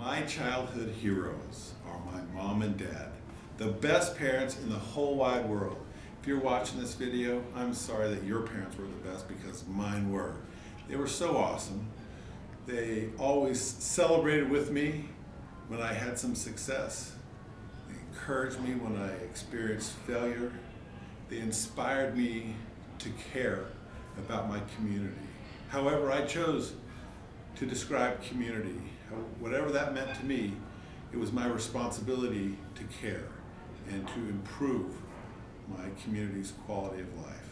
My childhood heroes are my mom and dad, the best parents in the whole wide world. If you're watching this video, I'm sorry that your parents were the best because mine were. They were so awesome. They always celebrated with me when I had some success. They encouraged me when I experienced failure. They inspired me to care about my community. However, I chose to describe community. Uh, whatever that meant to me, it was my responsibility to care and to improve my community's quality of life.